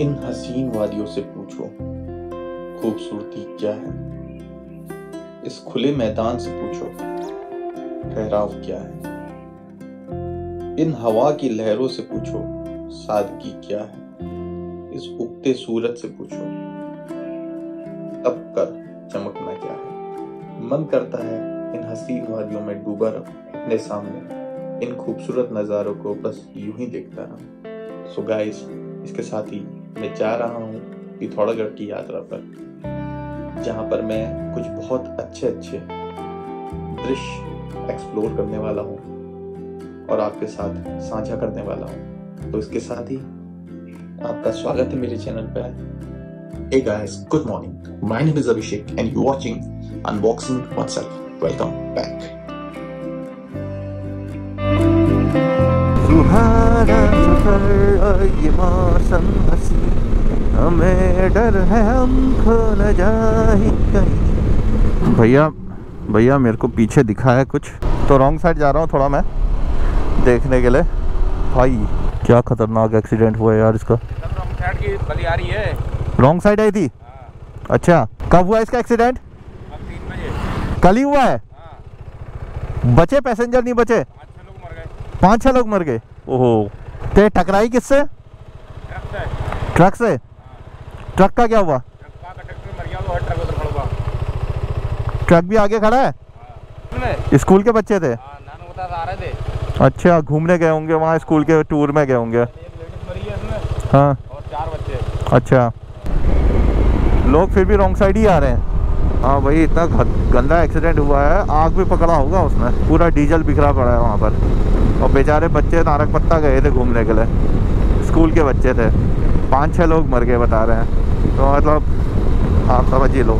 इन हसीन वादियों से पूछो, खूबसूरती क्या है? इस खुले मैदान से पूछो, ठहराव क्या है? इन हवा की लहरों से पूछो, सादगी क्या है? इस उगते सूरज से पूछो, तब कर चमकना क्या है? मन करता है, इन हसीन वादियों में डूबा रहूँ, अपने सामने। इन खूबसूरत नज़ारों को बस यूँ ही देखता रहूँ। सो गाइस इसके साथ ही मैं जा रहा हूँ पिथौरागढ़ की यात्रा पर जहाँ पर मैं कुछ बहुत अच्छे अच्छे दृश्य एक्सप्लोर करने वाला हूँ और आपके साथ साझा करने वाला हूँ तो इसके साथ ही आपका स्वागत है मेरे चैनल पर Hey guys, good morning. My name is Abhishek and you're watching Unboxing Oneself. Welcome back. सफ़र ये मौसम हसी हमें डर है हम खो न जाए कहीं भैया भैया मेरे को पीछे दिखा है कुछ। तो रॉन्ग साइड जा रहा हूँ थोड़ा मैं, देखने के लिए। भाई, क्या खतरनाक एक्सीडेंट हुआ यार इसका। रॉन्ग साइड आई थी? अच्छा कब हुआ इसका एक्सीडेंट कल ही हुआ है? बचे पैसेंजर नहीं बचे? पाँच छह लोग मर गए। ओहो। ते टकराई किससे? ट्रक से? ट्रक का क्या हुआ? ट्रक भी आगे खड़ा है? स्कूल के बच्चे थे? अच्छा घूमने गए होंगे वहाँ, स्कूल के टूर में गए होंगे। है। अच्छा। लोग फिर भी रॉन्ग साइड ही आ रहे हैं। हाँ भाई इतना गंदा एक्सीडेंट हुआ है। आग भी पकड़ा होगा उसमें। पूरा डीजल बिखरा पड़ा है वहाँ पर। और बेचारे बच्चे नारक पत्ता गए थे घूमने के लिए। स्कूल के बच्चे थे। पाँच छः लोग मर गए बता रहे हैं। तो मतलब आप समझ ही लो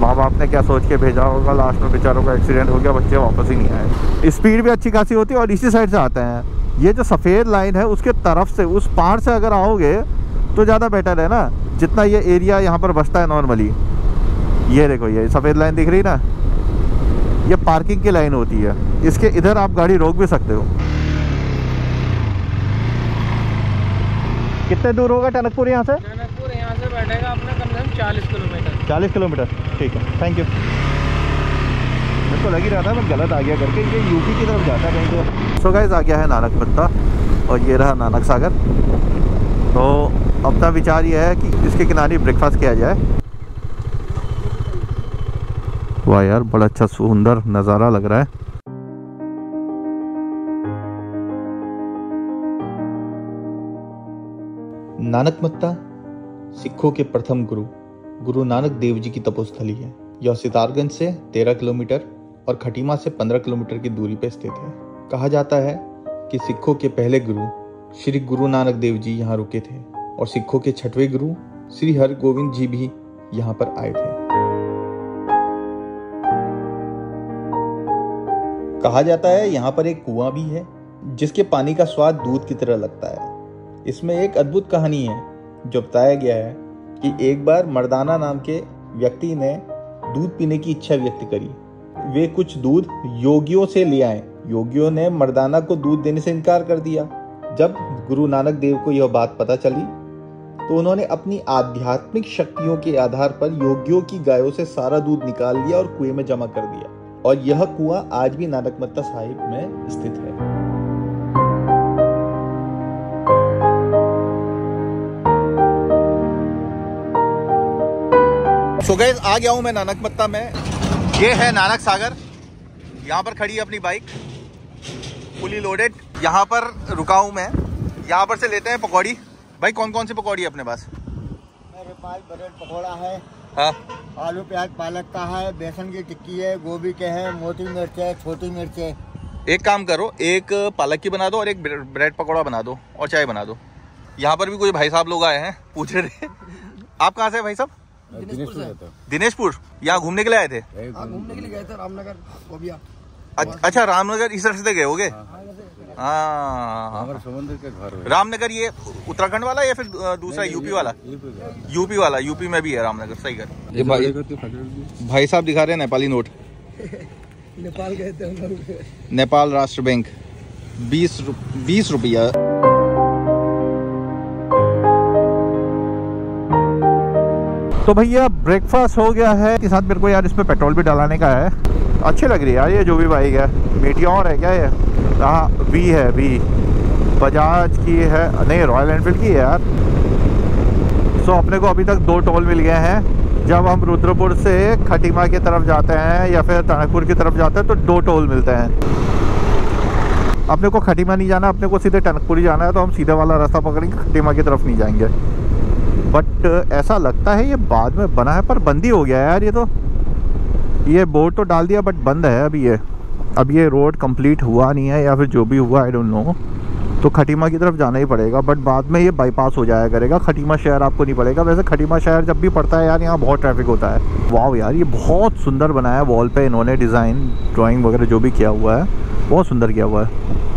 माँ बाप ने क्या सोच के भेजा होगा? लास्ट में बेचारों का एक्सीडेंट हो गया, बच्चे वापस ही नहीं आए। स्पीड भी अच्छी खासी होती है और इसी साइड से आते हैं। ये जो सफ़ेद लाइन है, उसके तरफ़ से, उस पार से अगर आओगे तो ज़्यादा बेटर है ना। जितना ये एरिया यहाँ पर बसता है नॉर्मली ये देखो, ये सफ़ेद लाइन दिख रही ना? ये पार्किंग की लाइन होती है। इसके इधर आप गाड़ी रोक भी सकते हो। कितने दूर होगा टनकपुर यहाँ से? टनकपुर यहाँ से बैठेगा अपना कम से कम चालीस किलोमीटर। चालीस किलोमीटर ठीक है थैंक यू मेरे को लग ही रहा था मैं गलत आ गया करके ये यूपी की तरफ़ जाता है कहीं तो सो गाइज़ आ गया है नानक पत्ता और ये रहा नानक सागर तो अपना विचार ये है कि इसके किनारे ब्रेकफास्ट किया जाए। वाह यार बड़ा अच्छा सुंदर नज़ारा लग रहा है। नानक मत्ता सिखों के प्रथम गुरु गुरु नानक देव जी की तपोस्थली है। यह सितारगंज से 13 किलोमीटर और खटीमा से 15 किलोमीटर की दूरी पर स्थित है। कहा जाता है कि सिखों के पहले गुरु श्री गुरु नानक देव जी यहाँ रुके थे और सिखों के छठवें गुरु श्री हरगोविंद जी भी यहाँ पर आए थे। कहा जाता है यहाँ पर एक कुआँ भी है जिसके पानी का स्वाद दूध की तरह लगता है। इसमें एक अद्भुत कहानी है, जो बताया गया है कि एक बार मर्दाना नाम के व्यक्ति ने दूध पीने की इच्छा व्यक्त करी। वे कुछ दूध योगियों से ले आए। योगियों ने मर्दाना को दूध देने से इनकार कर दिया। जब गुरु नानक देव को यह बात पता चली तो उन्होंने अपनी आध्यात्मिक शक्तियों के आधार पर योगियों की गायों से सारा दूध निकाल लिया और कुएँ में जमा कर दिया। और यह कुआँ आज भी नानक मत्ता साहिब में स्थित है। सो गैस आ गया हूँ मैं नानक मत्ता में। ये है नानक सागर। यहाँ पर खड़ी है अपनी बाइक। फुली लोडेड यहाँ पर रुका हूँ मैं। यहाँ पर से लेते हैं पकौड़ी। भाई कौन कौन सी पकौड़ी है अपने पास? मेरे पास ब्रेड पकौड़ा है। हाँ। आलू प्याज पालक का है। बेसन की टिक्की है। गोभी के है। मोटी मिर्च है। छोटी मिर्च है। एक काम करो एक पालक की बना दो और एक ब्रेड पकौड़ा बना दो और चाय बना दो। यहाँ पर भी कोई भाई साहब लोग आए हैं। पूछ रहे आप कहाँ से हैं भाई साहब? दिनेशपुर यहाँ घूमने के लिए आए थे? घूमने के लिए गए थे रामनगर अच्छा रामनगर इस रास्ते गए होगे? हाँ समुद्र के घर रामनगर ये उत्तराखंड वाला या फिर दूसरा यूपी वाला? यूपी वाला। यूपी में भी है रामनगर सही कर ये भाई भाई साहब दिखा रहे हैं नेपाली नोट। नेपाल गए थे नेपाल राष्ट्र बैंक। बीस रु- बीस रुपया। तो भैया ब्रेकफास्ट हो गया है। के साथ मेरे को यार इसमें पेट्रोल भी डलाने का है। अच्छी लग रही है यार ये जो भी बाइक है। मीटियोर है क्या ये? हाँ वी है वी बजाज की है। नहीं रॉयल एनफील्ड की है यार। सो अपने को अभी तक दो टोल मिल गए हैं। जब हम रुद्रपुर से खटीमा की तरफ़ जाते हैं या फिर टनकपुर की तरफ़ जाते हैं तो दो टोल मिलते हैं। अपने को खटीमा नहीं जाना, अपने को सीधे टनकपुर ही जाना है तो हम सीधे वाला रास्ता पकड़ेंगे खटीमा की तरफ़ नहीं जाएँगे। बट ऐसा लगता है ये बाद में बना है, पर बंद ही हो गया है यार ये तो। ये बोर्ड तो डाल दिया बट बंद है अभी ये। अब ये रोड कंप्लीट हुआ नहीं है, या फिर जो भी हुआ आई डोंट नो तो खटीमा की तरफ़ जाना ही पड़ेगा बट बाद में ये बाईपास हो जाया करेगा। खटीमा शहर आपको नहीं पड़ेगा। वैसे खटीमा शहर जब भी पड़ता है यार, यहाँ बहुत ट्रैफ़िक होता है। वाह यार, ये बहुत सुंदर बनाया है वॉल पे इन्होंने डिज़ाइन ड्राइंग वगैरह जो भी किया हुआ है। बहुत सुंदर किया हुआ है।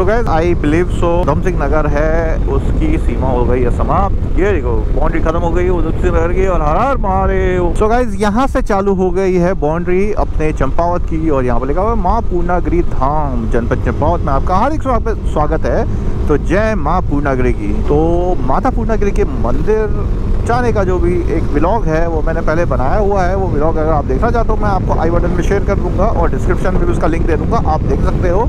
So guess I believe so Udham Singh Nagar है, उसकी सीमा हो गई है समाप्त। ये देखो बाउंड्री खत्म हो गई है नगर की और हर मारे। सो गैस यहाँ से चालू हो गई है बाउंड्री अपने चंपावत की और यहाँ पर लिखा हुआ है, माँ पूर्णागिरी धाम, जनपद चंपावत में आपका हार्दिक स्वागत है। तो जय माँ पूर्णागिरी की। तो माता पूर्णागिरी के मंदिर जाने का जो भी एक ब्लॉग है, वो मैंने पहले बनाया हुआ है, वो ब्लॉग अगर आप देखना चाहते हो, मैं आपको आई बटन में शेयर कर दूँगा और डिस्क्रिप्शन में भी उसका लिंक दे दूँगा, आप देख सकते हो।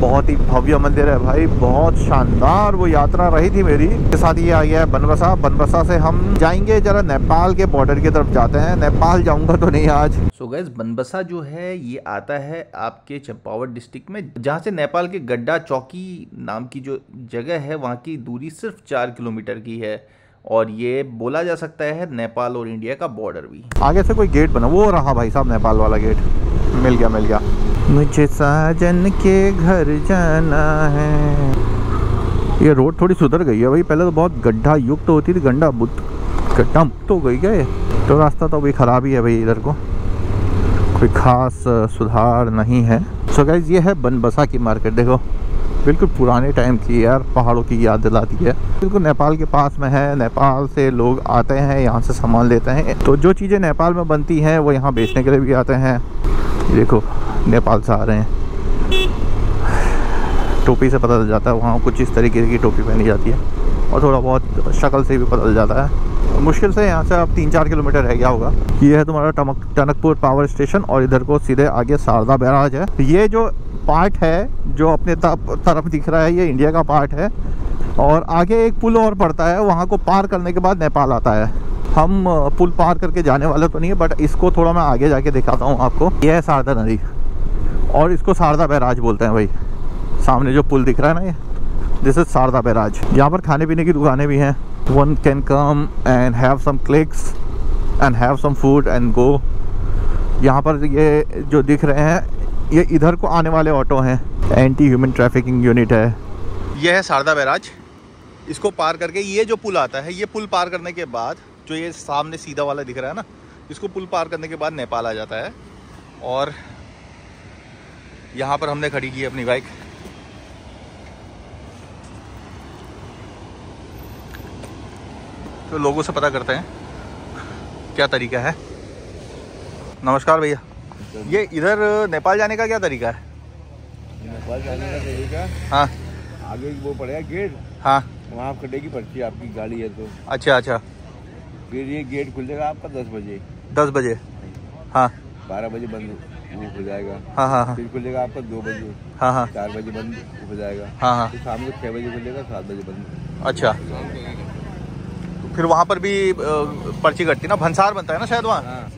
बहुत ही भव्य मंदिर है भाई बहुत शानदार वो यात्रा रही थी मेरी। के साथ ये आ गया है बनबसा बनबसा से हम जाएँगे जरा नेपाल के बॉर्डर की तरफ़ जाते हैं। नेपाल जाऊँगा तो नहीं आज। सो गैस बनबसा जो है ये आता है आपके चंपावत डिस्ट्रिक्ट में जहाँ से नेपाल के गड्ढा चौकी नाम की जो जगह है वहाँ की दूरी सिर्फ़ चार किलोमीटर की है। और ये बोला जा सकता है नेपाल और इंडिया का बॉर्डर भी। आगे से कोई गेट बना वो रहा भाई साहब नेपाल वाला गेट मिल गया मिल गया। मुझे साजन के घर जाना है। ये रोड थोड़ी सुधर गई है भाई। पहले तो बहुत गड्ढा युक्त होती थी, गड्ढा बुद्ध गड्ढा मुक्त हो गई क्या ये? तो रास्ता तो अभी ख़राब ही है भाई इधर को। कोई खास सुधार नहीं है। सो so गाइज़ ये है बनबसा की मार्केट देखो। बिल्कुल पुराने टाइम की यार, पहाड़ों की याद दिलाती है। बिल्कुल नेपाल के पास में है। नेपाल से लोग आते हैं, यहाँ से सामान लेते हैं। तो जो चीज़ें नेपाल में बनती हैं, वो यहाँ बेचने के लिए भी आते हैं। देखो, नेपाल से आ रहे हैं। टोपी से पता चल जाता है, वहाँ कुछ इस तरीके की टोपी पहनी जाती है। और थोड़ा बहुत शक्ल से भी पता चल जाता है। मुश्किल से यहाँ से आप तीन चार किलोमीटर रह गया होगा। ये है तुम्हारा टमक, टनकपुर पावर स्टेशन और इधर को सीधे आगे शारदा बैराज है। ये जो पार्ट है, जो अपने तरफ़ दिख रहा है, ये इंडिया का पार्ट है। और आगे एक पुल और पड़ता है, वहाँ को पार करने के बाद नेपाल आता है। हम पुल पार करके जाने वाले तो नहीं है बट इसको थोड़ा मैं आगे जाके दिखाता हूँ आपको। यह है शारदा नदी। और इसको शारदा बैराज बोलते हैं भाई। सामने जो पुल दिख रहा है ना ये दिस इज़ शारदा बैराज। यहाँ पर खाने पीने की दुकानें भी हैं। One can come and have some clicks and have some food and go यहाँ पर ये जो दिख रहे हैं, ये इधर को आने वाले ऑटो हैं। एंटी ह्यूमन ट्रैफिकिंग यूनिट है। यह है शारदा बैराज। इसको पार करके ये जो पुल आता है, ये पुल पार करने के बाद जो ये सामने सीधा वाला दिख रहा है ना इसको पुल पार करने के बाद नेपाल आ जाता है। और यहाँ पर हमने खड़ी की अपनी बाइक। तो लोगों से पता करते हैं क्या तरीका है। नमस्कार भैया। ये इधर नेपाल जाने का क्या तरीका है? नेपाल जाने का तरीका? हाँ। आगे वो पड़ेगा गेट। हाँ। वहाँ कटेगी पर्ची आपकी गाड़ी है तो। अच्छा अच्छा। फिर ये गेट खुलेगा आपका दस बजे। दस बजे। हाँ। बारह बजे बंद वो हो जाएगा। हाँ हाँ हाँ। फिर खुलेगा आपका दो बजे। हाँ हाँ। चार बजे बंद हो जाएगा। हाँ हाँ। फिर शाम को छः बजे खुलेगा सात बजे बंद। अच्छा। तो फिर वहाँ पर भी पर्ची कटती ना? भंसार बनता है ना शायद वहाँ? हाँ।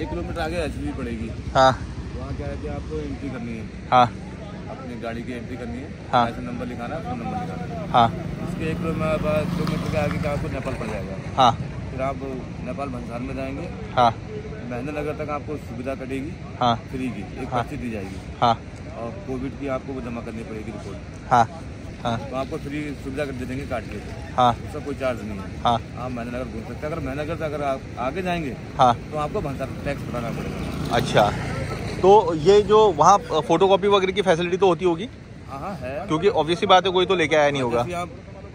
एक किलोमीटर आगे एच पड़ेगी। हाँ। वहाँ क्या है कि आपको एंट्री करनी है। हाँ। अपनी गाड़ी की एंट्री करनी है। हाँ। ऐसा नंबर लिखाना है फ़ोन नंबर लिखाना हाँ। इसके एक किलोमीटर के आगे का आपको नेपाल पड़ जाएगा। हाँ। फिर आप नेपाल भंसार में जाएँगे। हाँ। महेंद्र नगर तक आपको सुविधा कटेगी। हाँ। फ्री की एक हाँ। पर्ची दी जाएगी। हाँ। और कोविड की आपको वो जमा करनी पड़ेगी रिपोर्ट हाँ। हाँ। तो आपको फ्री सुविधा कर दे देंगे काट के। हाँ। उसका कोई चार्ज नहीं है। हाँ। आप महेंद्र नगर घूम सकते हैं। अगर महेंद्र नगर से अगर आप आगे जाएँगे हाँ। तो आपको भंसार टैक्स भराना पड़ेगा। अच्छा। तो ये जो वहाँ फ़ोटो कॉपी वगैरह की फैसिलिटी तो होती होगी? हाँ हाँ क्योंकि ऑब्वियसली बात है कोई तो लेके आया नहीं होगा। आप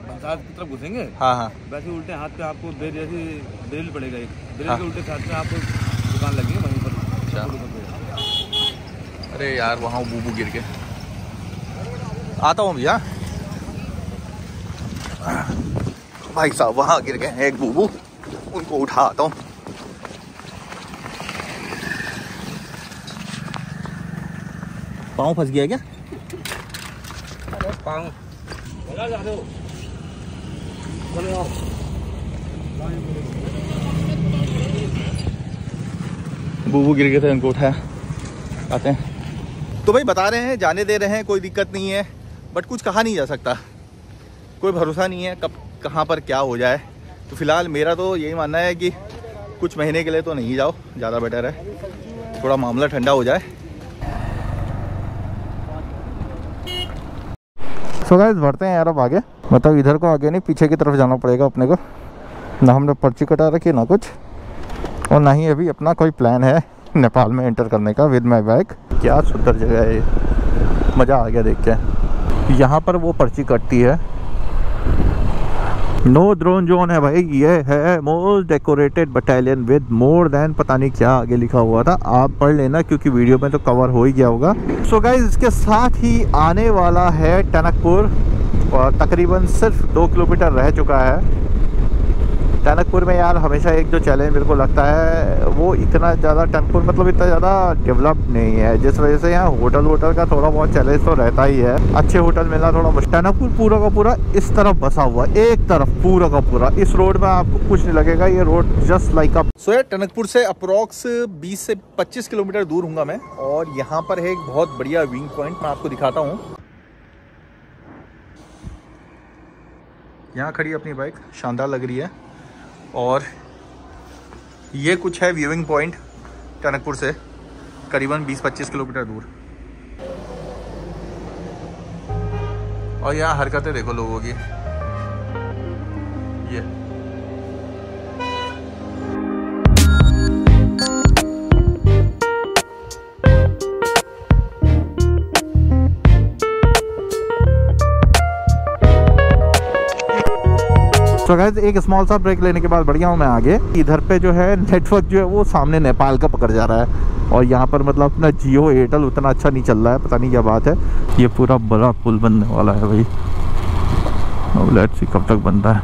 भंसार की तरफ़ घुसेंगे? हाँ हाँ। वैसे उल्टे हाथ पे आपको बेल जैसी पड़ेगा एक। हाँ। के उल्टे हाथ में आपको दुकान लगी है वहीं पर। अच्छा। अरे यार वहाँ बूबू गिर के। आता हूँ भैया। भाई साहब वहाँ गिर गए एक बूबू। उनको उठा आता हूँ। पाँव फंस गया क्या? बोला बूबू गिर गए थे उनको उठाया। आते हैं। तो भाई बता रहे हैं जाने दे रहे हैं कोई दिक्कत नहीं है बट कुछ कहा नहीं जा सकता। कोई भरोसा नहीं है कब कहाँ पर क्या हो जाए। तो फ़िलहाल मेरा तो यही मानना है कि कुछ महीने के लिए तो नहीं जाओ ज़्यादा बेटर है। थोड़ा मामला ठंडा हो जाए। सो गाइस बढ़ते हैं यार अब आगे। मतलब इधर को आगे नहीं, पीछे की तरफ़ जाना पड़ेगा अपने को। ना हमने पर्ची कटा रखी, ना कुछ। और ना ही अभी अपना कोई प्लान है नेपाल में एंटर करने का विद माई बाइक क्या सुंदर जगह है ये। मज़ा आ गया देख के। यहाँ पर वो पर्ची कटती है। नो ड्रोन जोन है भाई, ये है most decorated battalion with more than पता नहीं क्या आगे लिखा हुआ था। आप पढ़ लेना क्योंकि वीडियो में तो कवर हो ही गया होगा। सो so गाइज़ इसके साथ ही आने वाला है टनकपुर, और तकरीबन सिर्फ़ दो किलोमीटर रह चुका है। टनकपुर में यार हमेशा एक जो चैलेंज मेरे को लगता है, वो इतना ज़्यादा टनकपुर मतलब इतना ज़्यादा डेवलप नहीं है, जिस वजह से यहाँ होटल वोटल का थोड़ा बहुत चैलेंज तो रहता ही है। अच्छे होटल मिलना थोड़ा मुश्किल। टनकपुर पूरा का पूरा इस तरफ़ बसा हुआ एक तरफ़ पूरा का पूरा। इस रोड में आपको कुछ नहीं लगेगा, ये road just like up so यार, टनकपुर से अप्रोक्स 20 से 25 किलोमीटर दूर हूँ मैं, और यहाँ पर है एक बहुत बढ़िया विंग पॉइंट मैं आपको दिखाता हूँ। यहाँ खड़ी अपनी बाइक शानदार लग रही है। और ये कुछ है व्यूइंग पॉइंट टनकपुर से, करीबन 20-25 किलोमीटर दूर। और यहाँ हरकतें देखो लोगों की। ये। तो गाइस एक स्मॉल सा ब्रेक लेने के बाद बढ़िया हूँ मैं आगे। इधर पे जो है नेटवर्क जो है वो सामने नेपाल का पकड़ जा रहा है। और यहाँ पर मतलब अपना जियो एयरटेल उतना अच्छा नहीं चल रहा है पता नहीं क्या बात है। ये पूरा बड़ा पुल बनने वाला है भाई। अब लेट्स सी कब तक बनता है।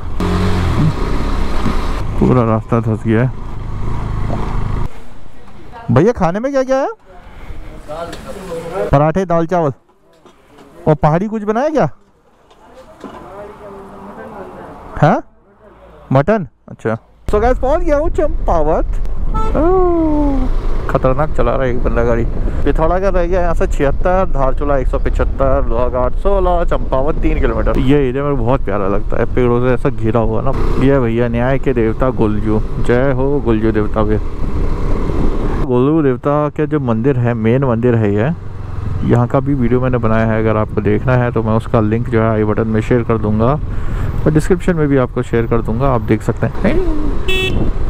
पूरा रास्ता धस गया है। भैया खाने में क्या क्या है? पराठे दाल चावल। और पहाड़ी कुछ बनाया क्या? हाँ? मटन? अच्छा। सो गैस पहुँच गया हूँ चंपावत। खतरनाक चला रहा है एक बंदा गाड़ी। का रह गया यहाँ से छिहत्तर, धारचूला एक सौ पिछहत्तर, लोहाघाट सोलह, चंपावत तीन किलोमीटर। ये एरिया मेरे बहुत प्यारा लगता है। पेड़ों से ऐसा घिरा हुआ ना। ये भैया न्याय के देवता गुलजू। जय हो गुलजू देवता के। गुलजू देवता के जो मंदिर है मेन मंदिर है ये। यहाँ का भी वीडियो मैंने बनाया है अगर आपको देखना है तो मैं उसका लिंक जो है आई बटन में शेयर कर दूँगा। और डिस्क्रिप्शन में भी आपको शेयर कर दूँगा आप देख सकते हैं।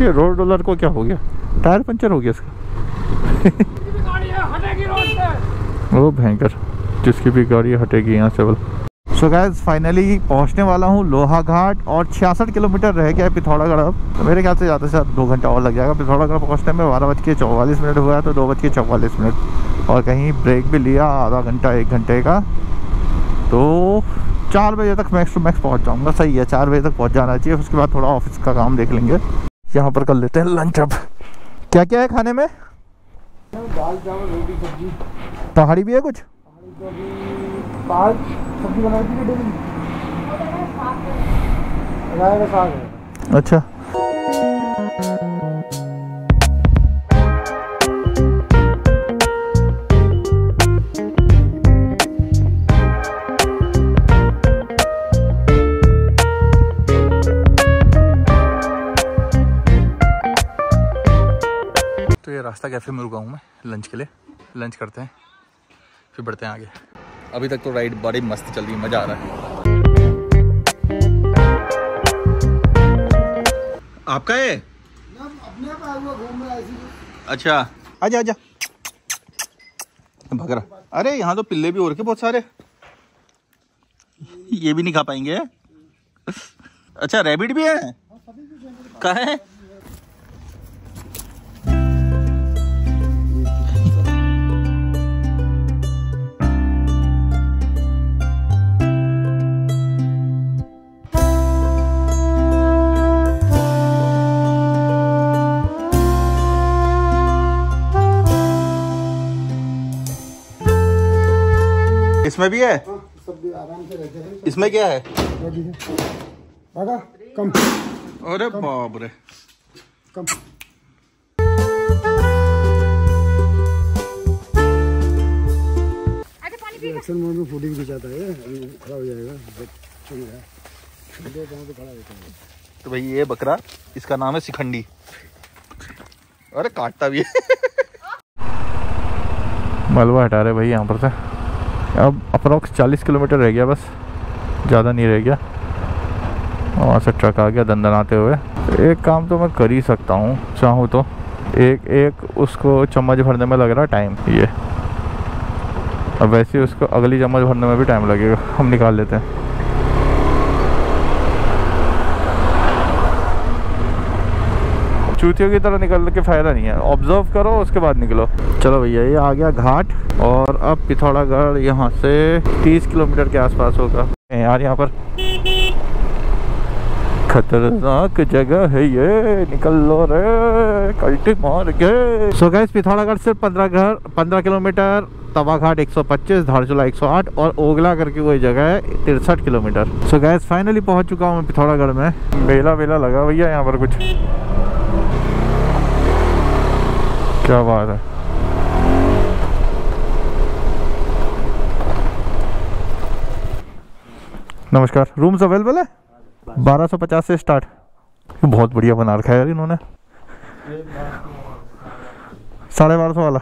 ये रोड रोलर को क्या हो गया? टायर पंचर हो गया इसका। वो भयंकर जिसकी भी गाड़ी हटेगी यहाँ से। बोल सो गैस फाइनली पहुँचने वाला हूँ लोहा घाट और छियासठ किलोमीटर रह गया है पिथौरागढ़ अब। तो मेरे ख्याल से ज़्यादा से ज़्यादा दो घंटा और लग जाएगा। पिथौरागढ़ पहुँचने में बारह बज के चौवालीस मिनट हुआ है तो दो बज के चौवालीस मिनट। और कहीं ब्रेक भी लिया आधा घंटा एक घंटे का। तो चार बजे तक मैक्स टू मैक्स पहुँच जाऊँगा। सही है चार बजे तक पहुँच जाना चाहिए। उसके बाद थोड़ा ऑफ़िस का काम देख लेंगे। यहाँ पर कर लेते हैं लंच अब। क्या क्या है खाने में? दाल चावल रोटी सब्ज़ी। पहाड़ी भी है कुछ? सब्ज़ी बनाई थी डेली? राय का साग। है अच्छा। तो ये रास्ता कैफ़े में रुका हूँ मैं, लंच के लिए। लंच करते हैं, फिर बढ़ते हैं आगे। अभी तक तो राइड बड़ी मस्त चल रही है मज़ा आ रहा है। आपका है? अच्छा। आजा आजा। भग रहा अरे यहाँ तो पिल्ले भी और के बहुत सारे। ये भी नहीं खा पाएँगे? अच्छा रैबिट भी है? कहा है? इसमें भी है? सब आराम से रहते हैं। इसमें क्या है? कम। अरे बाप रे। कम। एक्शन मोड में फ़ोटो भी खिंचाता है अभी खड़ा हो जाएगा बस चल रहा है दो पाँव पे खड़ा रहता है। तो भाई ये बकरा इसका नाम है सिखंडी। अरे काटता भी है। मलबा हटा रहे भाई यहाँ पर से। अब अप्रॉक्स 40 किलोमीटर रह गया बस। ज़्यादा नहीं रह गया। वहाँ से ट्रक आ गया दंदन आते हुए। एक काम तो मैं कर ही सकता हूँ, चाहूँ तो। एक एक उसको चम्मच भरने में लग रहा टाइम ये। अब वैसे उसको अगली चम्मच भरने में भी टाइम लगेगा। हम निकाल लेते हैं। चूतियों की तरह निकल के फ़ायदा नहीं है। ऑब्ज़र्व करो, उसके बाद निकलो। चलो भैया, ये आ गया घाट और अब पिथौरागढ़ यहाँ से 30 किलोमीटर के आसपास होगा। यार, यहाँ पर खतरनाक जगह है ये। निकल लो रे, कल्टी मार के। सो गैस पिथौरागढ़ से 15 घर 15 किलोमीटर, तवा घाट 125 धारचूला 108 और ओगला करके कोई जगह है, तिरसठ किलोमीटर। सो गैस फाइनली पहुँच चुका हूँ मैं पिथौरागढ़ में। मेला वेला लगा भैया यहाँ पर कुछ। क्या बात है? नमस्कार। रूम्स अवेलेबल है? बारह सौ पचास से स्टार्ट बहुत बढ़िया बना रखा है यार इन्होंने। साढ़े बारह सौ वाला।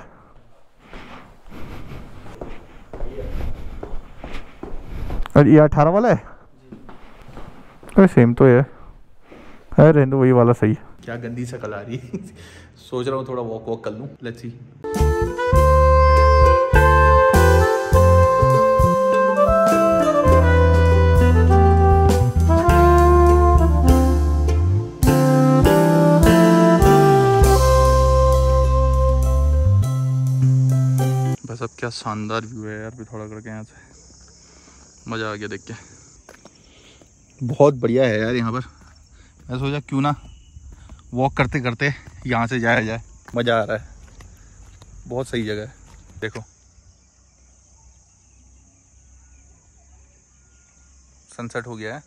अरे ये अठारह वाला है? अरे सेम तो है। अरे रहने वही वाला सही है। क्या गंदी शकल आ रही है? सोच रहा हूँ थोड़ा वॉक वॉक कर लूँ। लेट्स सी बस अब क्या शानदार व्यू है यार, पिथौरागढ़ के यहाँ से। मज़ा आ गया देख के। बहुत बढ़िया है यार यहाँ पर। मैं सोचा क्यों ना वॉक करते करते यहाँ से जाया जाए। मज़ा आ रहा है। बहुत सही जगह है। देखो। सनसेट हो गया है।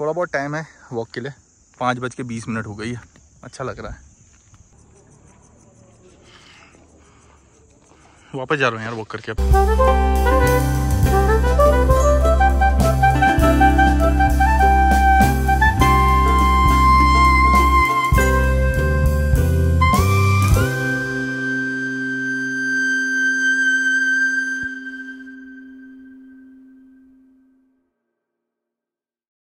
थोड़ा बहुत टाइम है वॉक के लिए। पाँच बज के बीस मिनट हो गई है। अच्छा लग रहा है। वापस जा रहा हूँ यार वॉक करके अब।